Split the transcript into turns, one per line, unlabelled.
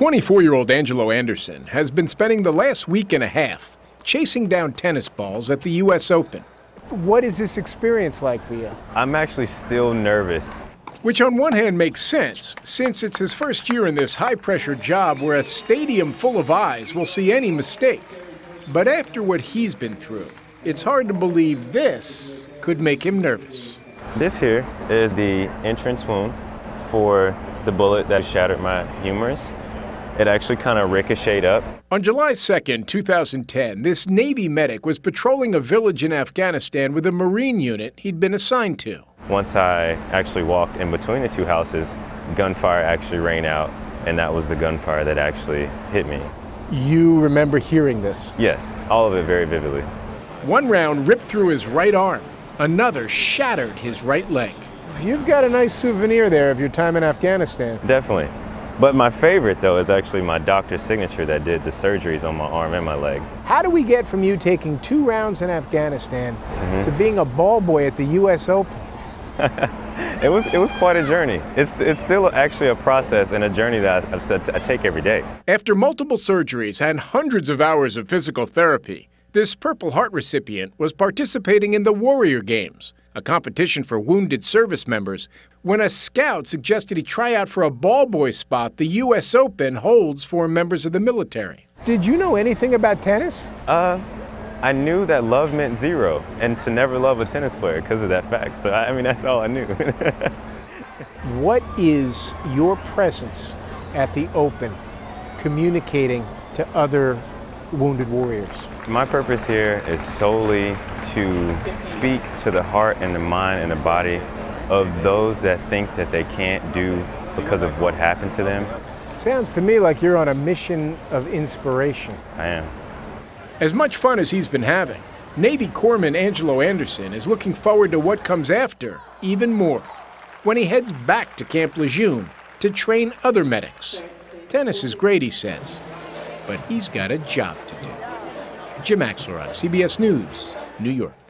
24 year old Angelo Anderson has been spending the last week and a half chasing down tennis balls at the U.S. Open.
What is this experience like for you?
I'm actually still nervous.
Which, on one hand, makes sense, since it's his first year in this high pressure job where a stadium full of eyes will see any mistake. But after what he's been through, it's hard to believe this could make him nervous.
This here is the entrance wound for the bullet that shattered my humerus. It actually kind of ricocheted up.
On July 2nd, 2010, this Navy medic was patrolling a village in Afghanistan with a Marine unit he'd been assigned to.
Once I actually walked in between the two houses, gunfire actually rang out, and that was the gunfire that actually hit me.
You remember hearing this?
Yes, all of it very vividly.
One round ripped through his right arm, another shattered his right leg.
You've got a nice souvenir there of your time in Afghanistan.
Definitely. But my favorite, though, is actually my doctor's signature that did the surgeries on my arm and my leg.
How do we get from you taking two rounds in Afghanistan mm-hmm. to being a ball boy at the U.S. Open?
it was it was quite a journey. It's it's still actually a process and a journey that I've said I take every day.
After multiple surgeries and hundreds of hours of physical therapy, this Purple Heart recipient was participating in the Warrior Games, a competition for wounded service members, when a scout suggested he try out for a ball boy spot the U.S. Open holds for members of the military.
Did you know anything about tennis?
Uh, I knew that love meant zero and to never love a tennis player because of that fact. So, I mean, that's all I knew.
what is your presence at the Open communicating to other wounded warriors?
My purpose here is solely to speak to the heart and the mind and the body of those that think that they can't do because of what happened to them.
Sounds to me like you're on a mission of inspiration.
I am.
As much fun as he's been having, Navy Corpsman Angelo Anderson is looking forward to what comes after even more when he heads back to Camp Lejeune to train other medics. Tennis is great, he says, but he's got a job to do. Jim Axelrod, CBS News, New York.